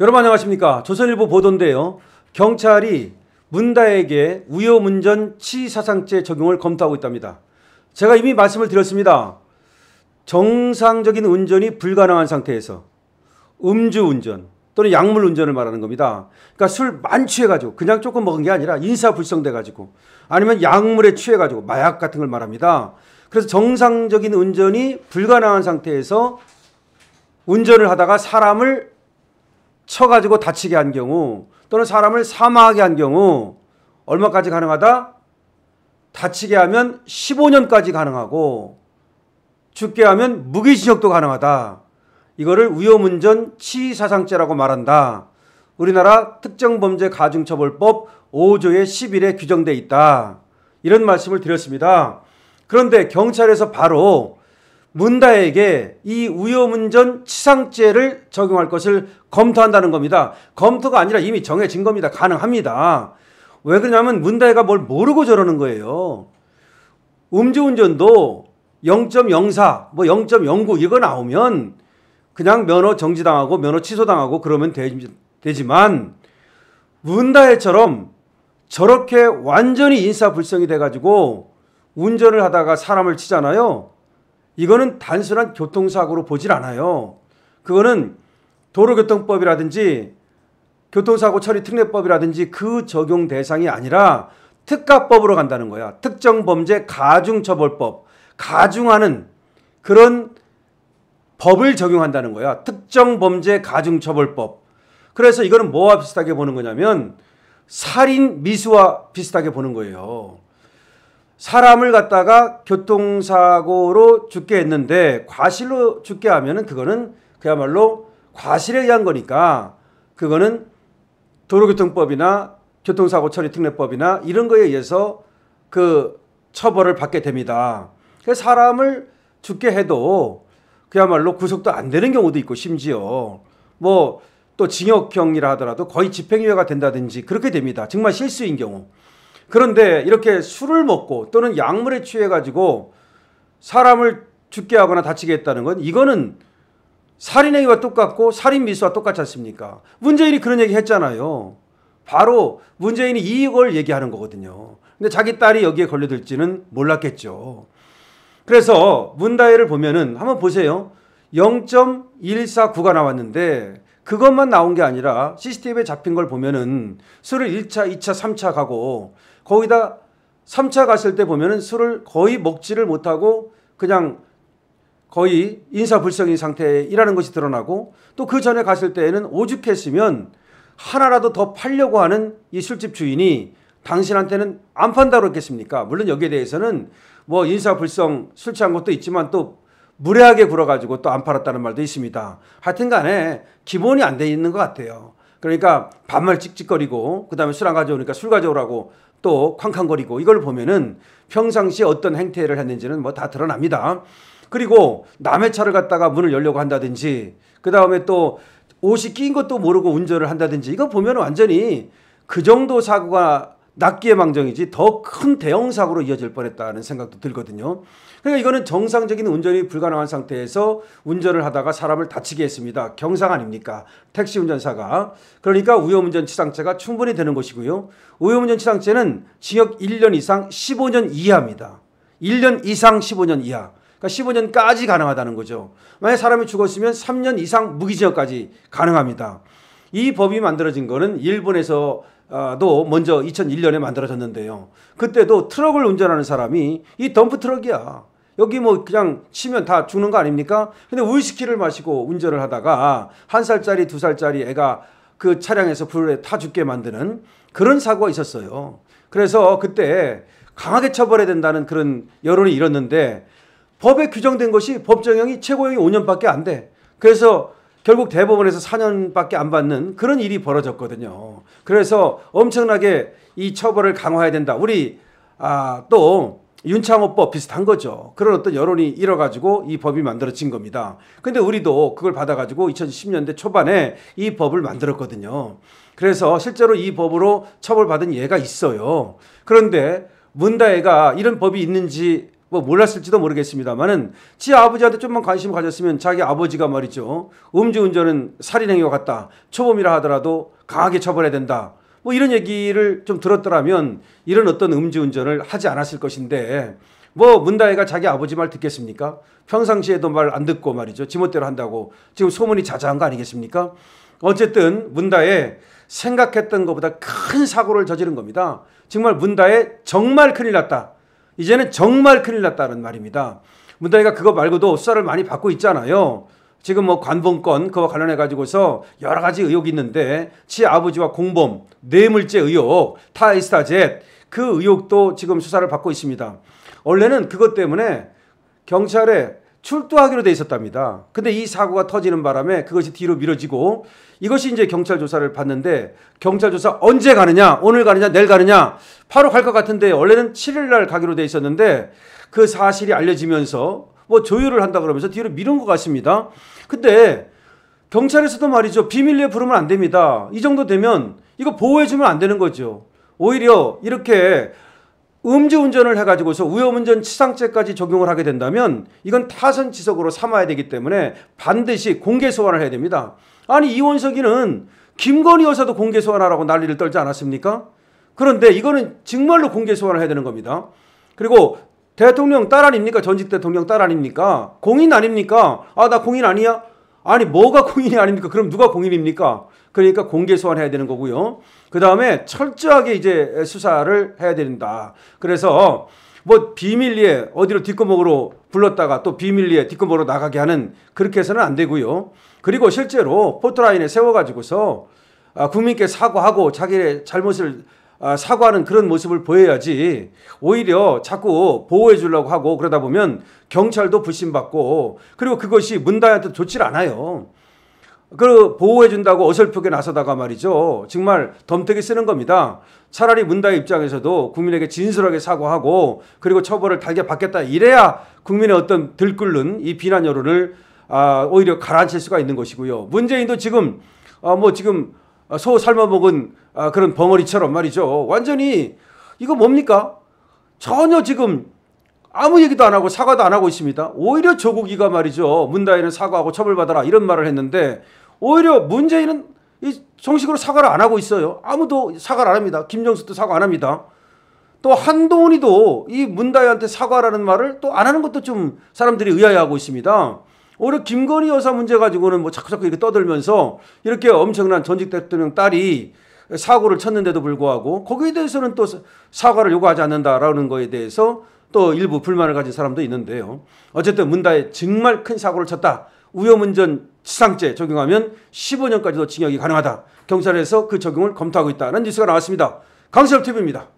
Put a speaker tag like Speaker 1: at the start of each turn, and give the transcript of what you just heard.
Speaker 1: 여러분 안녕하십니까. 조선일보 보도인데요. 경찰이 문다에게 위험운전 치사상죄 적용을 검토하고 있답니다. 제가 이미 말씀을 드렸습니다. 정상적인 운전이 불가능한 상태에서 음주운전 또는 약물 운전을 말하는 겁니다. 그러니까 술 만취해가지고 그냥 조금 먹은 게 아니라 인사불성돼가지고 아니면 약물에 취해가지고 마약 같은 걸 말합니다. 그래서 정상적인 운전이 불가능한 상태에서 운전을 하다가 사람을 쳐가지고 다치게 한 경우 또는 사람을 사망하게 한 경우 얼마까지 가능하다? 다치게 하면 15년까지 가능하고 죽게 하면 무기징역도 가능하다. 이거를 위험운전 치사상죄라고 말한다. 우리나라 특정범죄 가중처벌법 5조의 11에 규정돼 있다. 이런 말씀을 드렸습니다. 그런데 경찰에서 바로 문다에게 이 위험운전 치상죄를 적용할 것을 검토한다는 겁니다. 검토가 아니라 이미 정해진 겁니다. 가능합니다. 왜 그러냐면 문다혜가 뭘 모르고 저러는 거예요. 음주운전도 0.04, 뭐 0.09 이거 나오면 그냥 면허 정지당하고 면허 취소당하고 그러면 되 지만 문다혜처럼 저렇게 완전히 인사불성이 돼가지고 운전을 하다가 사람을 치잖아요. 이거는 단순한 교통사고로 보질 않아요. 그거는 도로교통법이라든지 교통사고 처리 특례법이라든지 그 적용 대상이 아니라 특가법으로 간다는 거야. 특정 범죄 가중처벌법. 가중하는 그런 법을 적용한다는 거야. 특정 범죄 가중처벌법. 그래서 이거는 뭐와 비슷하게 보는 거냐면 살인 미수와 비슷하게 보는 거예요. 사람을 갖다가 교통사고로 죽게 했는데 과실로 죽게 하면은 그거는 그야말로 과실에 의한 거니까 그거는 도로교통법이나 교통사고 처리 특례법이나 이런 거에 의해서 그 처벌을 받게 됩니다. 사람을 죽게 해도 그야말로 구속도 안 되는 경우도 있고 심지어 뭐 또 징역형이라 하더라도 거의 집행유예가 된다든지 그렇게 됩니다. 정말 실수인 경우. 그런데 이렇게 술을 먹고 또는 약물에 취해 가지고 사람을 죽게 하거나 다치게 했다는 건 이거는 살인행위와 똑같고 살인 미수와 똑같지 않습니까? 문재인이 그런 얘기 했잖아요. 바로 문재인이 이걸 얘기하는 거거든요. 근데 자기 딸이 여기에 걸려들지는 몰랐겠죠. 그래서 문다혜를 보면은 한번 보세요. 0.149가 나왔는데 그것만 나온 게 아니라 CCTV에 잡힌 걸 보면은 술을 1차, 2차, 3차 가고 거기다 3차 갔을 때 보면은 술을 거의 먹지를 못하고 그냥 거의 인사불성인 상태이라는 것이 드러나고 또 그 전에 갔을 때에는 오죽했으면 하나라도 더 팔려고 하는 이 술집 주인이 당신한테는 안 판다고 했겠습니까? 물론 여기에 대해서는 뭐 인사불성 술 취한 것도 있지만 또 무례하게 굴어가지고 또 안 팔았다는 말도 있습니다. 하여튼 간에 기본이 안 돼 있는 것 같아요. 그러니까 반말 찍찍거리고 그 다음에 술 안 가져오니까 술 가져오라고 또 쾅쾅거리고 이걸 보면은 평상시에 어떤 행태를 했는지는 뭐 다 드러납니다. 그리고 남의 차를 갖다가 문을 열려고 한다든지 그 다음에 또 옷이 낀 것도 모르고 운전을 한다든지 이거 보면 완전히 그 정도 사고가 낫기에 망정이지 더 큰 대형 사고로 이어질 뻔했다는 생각도 들거든요. 그러니까 이거는 정상적인 운전이 불가능한 상태에서 운전을 하다가 사람을 다치게 했습니다. 경상 아닙니까? 택시 운전사가. 그러니까 위험운전 치상죄가 충분히 되는 것이고요. 위험운전 치상죄는 징역 1년 이상 15년 이하입니다. 1년 이상 15년 이하. 그러니까 15년까지 가능하다는 거죠. 만약 사람이 죽었으면 3년 이상 무기징역까지 가능합니다. 이 법이 만들어진 거는 일본에서 도 먼저 2001년에 만들어졌는데요. 그때도 트럭을 운전하는 사람이 이 덤프 트럭이야. 여기 뭐 그냥 치면 다 죽는 거 아닙니까? 근데 위스키를 마시고 운전을 하다가 한 살짜리 두 살짜리 애가 그 차량에서 불에 타 죽게 만드는 그런 사고가 있었어요. 그래서 그때 강하게 처벌해야 된다는 그런 여론이 일었는데 법에 규정된 것이 법정형이 최고형이 5년밖에 안 돼. 그래서 결국 대법원에서 4년밖에 안 받는 그런 일이 벌어졌거든요. 그래서 엄청나게 이 처벌을 강화해야 된다. 우리 아, 또 윤창호법 비슷한 거죠. 그런 어떤 여론이 일어가지고 이 법이 만들어진 겁니다. 근데 우리도 그걸 받아가지고 2010년대 초반에 이 법을 만들었거든요. 그래서 실제로 이 법으로 처벌받은 예가 있어요. 그런데 문다혜가 이런 법이 있는지 뭐 몰랐을지도 모르겠습니다만은 지 아버지한테 좀만 관심 가졌으면 자기 아버지가 말이죠. 음주운전은 살인행위와 같다. 초범이라 하더라도 강하게 처벌해야 된다. 뭐 이런 얘기를 좀 들었더라면 이런 어떤 음주운전을 하지 않았을 것인데 뭐 문다혜가 자기 아버지 말 듣겠습니까? 평상시에도 말 안 듣고 말이죠. 지멋대로 한다고 지금 소문이 자자한 거 아니겠습니까? 어쨌든 문다혜 생각했던 것보다 큰 사고를 저지른 겁니다. 정말 문다혜 정말 큰일 났다. 이제는 정말 큰일 났다는 말입니다. 문다혜가 그거 말고도 수사를 많이 받고 있잖아요. 지금 뭐 관봉권 그와 관련해 가지고서 여러 가지 의혹이 있는데 치 아버지와 공범, 뇌물죄 의혹, 타이스타젯 그 의혹도 지금 수사를 받고 있습니다. 원래는 그것 때문에 경찰에 출두하기로 돼 있었답니다. 근데 이 사고가 터지는 바람에 그것이 뒤로 미뤄지고 이것이 이제 경찰 조사를 받는데 경찰 조사 언제 가느냐, 오늘 가느냐, 내일 가느냐, 바로 갈 것 같은데 원래는 7일 날 가기로 돼 있었는데 그 사실이 알려지면서 뭐 조율을 한다 그러면서 뒤로 미룬 것 같습니다. 근데 경찰에서도 말이죠. 비밀리에 부르면 안 됩니다. 이 정도 되면 이거 보호해 주면 안 되는 거죠. 오히려 이렇게 음주운전을 해가지고서 위험운전 치상죄까지 적용을 하게 된다면 이건 타선지석으로 삼아야 되기 때문에 반드시 공개 소환을 해야 됩니다. 아니 이원석이는 김건희 여사도 공개 소환하라고 난리를 떨지 않았습니까? 그런데 이거는 정말로 공개 소환을 해야 되는 겁니다. 그리고 대통령 딸 아닙니까? 전직 대통령 딸 아닙니까? 공인 아닙니까? 아, 나 공인 아니야? 아니, 뭐가 공인이 아닙니까? 그럼 누가 공인입니까? 그러니까 공개 소환해야 되는 거고요. 그 다음에 철저하게 이제 수사를 해야 된다. 그래서 뭐 비밀리에 어디로 뒷구멍으로 불렀다가 또 비밀리에 뒷구멍으로 나가게 하는 그렇게 해서는 안 되고요. 그리고 실제로 포토라인에 세워가지고서 아, 국민께 사과하고 자기의 잘못을 아, 사과하는 그런 모습을 보여야지 오히려 자꾸 보호해 주려고 하고 그러다 보면 경찰도 불신받고 그리고 그것이 문다한테 좋질 않아요. 그 보호해 준다고 어설프게 나서다가 말이죠. 정말 덤태기 쓰는 겁니다. 차라리 문다의 입장에서도 국민에게 진솔하게 사과하고 그리고 처벌을 달게 받겠다 이래야 국민의 어떤 들끓는 이 비난 여론을 아, 오히려 가라앉힐 수가 있는 것이고요. 문재인도 지금 아, 뭐 지금 소 삶아 먹은 아, 그런 벙어리처럼 말이죠. 완전히 이거 뭡니까? 전혀 지금 아무 얘기도 안 하고 사과도 안 하고 있습니다. 오히려 조국이가 말이죠. 문다혜는 사과하고 처벌받아라 이런 말을 했는데 오히려 문재인은 이 정식으로 사과를 안 하고 있어요. 아무도 사과를 안 합니다. 김정숙도 사과 안 합니다. 또 한동훈이도 이 문다혜한테 사과라는 말을 또 안 하는 것도 좀 사람들이 의아해하고 있습니다. 오히려 김건희 여사 문제 가지고는 뭐 자꾸자꾸 이렇게 떠들면서 이렇게 엄청난 전직 대통령 딸이 사고를 쳤는데도 불구하고 거기에 대해서는 또 사과를 요구하지 않는다라는 거에 대해서 또 일부 불만을 가진 사람도 있는데요. 어쨌든 문다혜 정말 큰 사고를 쳤다. 위험운전 치상죄 적용하면 15년까지도 징역이 가능하다. 경찰에서 그 적용을 검토하고 있다는 뉴스가 나왔습니다. 강철 TV입니다.